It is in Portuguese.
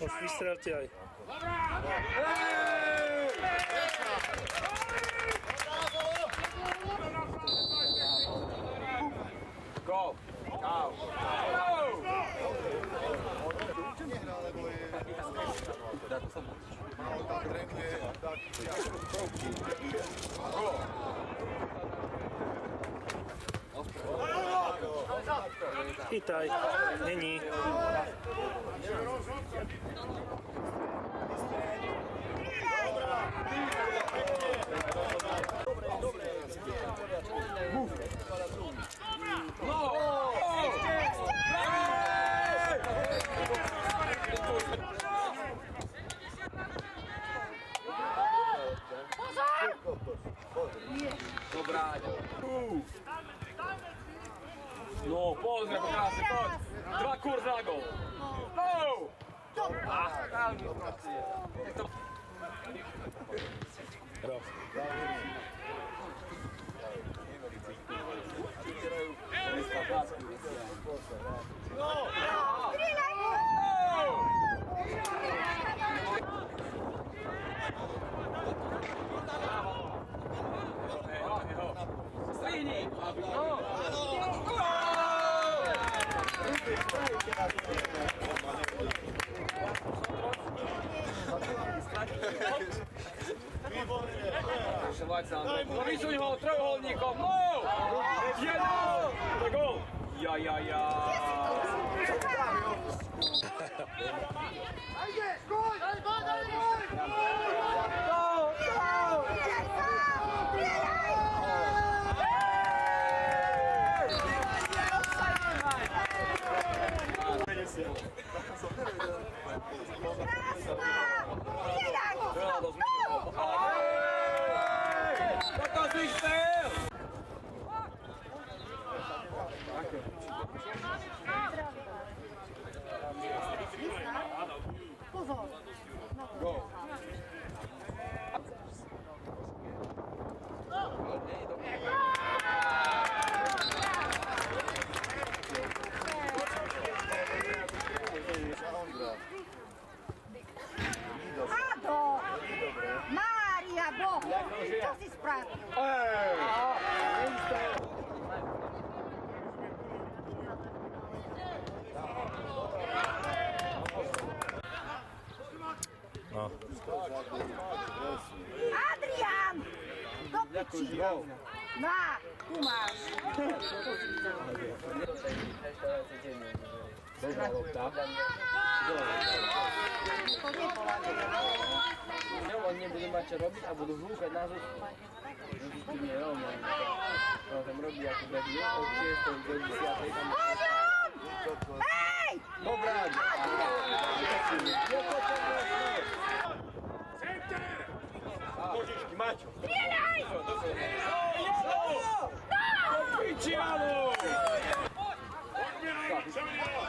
Poslušajte, Terry. Bravo! Witaj, Nini. Dobrá, No, pozri, ako krásne, poď! Dva kurz na gol! Oh! Ah, Strihni! Aleksander. Dopisuj ho, trojuholníkom. No! Jedno! Tak gol! Ja, ja, ja. Ajde, gol! Daj, gol, daj, gol! Gol, gol! Krasna! Krasna! Toto si chtěl! Čo si spravil? No. Adrian! Do piči! Na, oni nebudú mať čo robiť a budú húkať na tým je rovno. No, tam robí ako bedí, od 6. do 10. tam... Oňon! Hej! Dobrá! Kožičky, Maťo! Strieľaj! Pičiano! No!